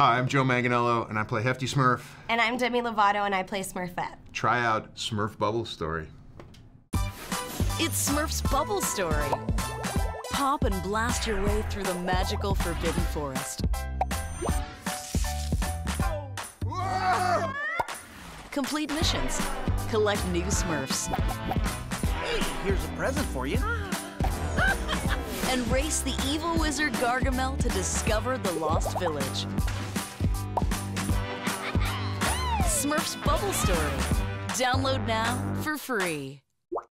Hi, I'm Joe Manganiello, and I play Hefty Smurf. And I'm Demi Lovato, and I play Smurfette. Try out Smurf Bubble Story. It's Smurf's Bubble Story. Pop and blast your way through the magical Forbidden Forest. Complete missions. Collect new Smurfs. Hey, here's a present for you. And race the evil wizard Gargamel to discover the lost village. Smurf's Bubble Story. Download now for free.